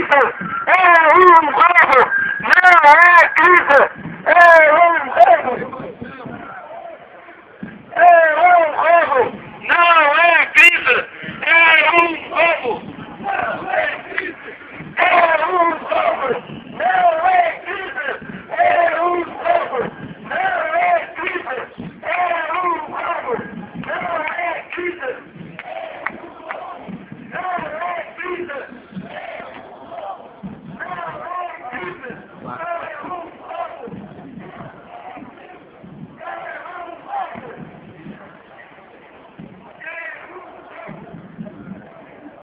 Cristo é um roubo, não é Cristo, é um roubo. É um roubo, não é Cristo, é um roubo, não é Cristo, é um roubo. Wow.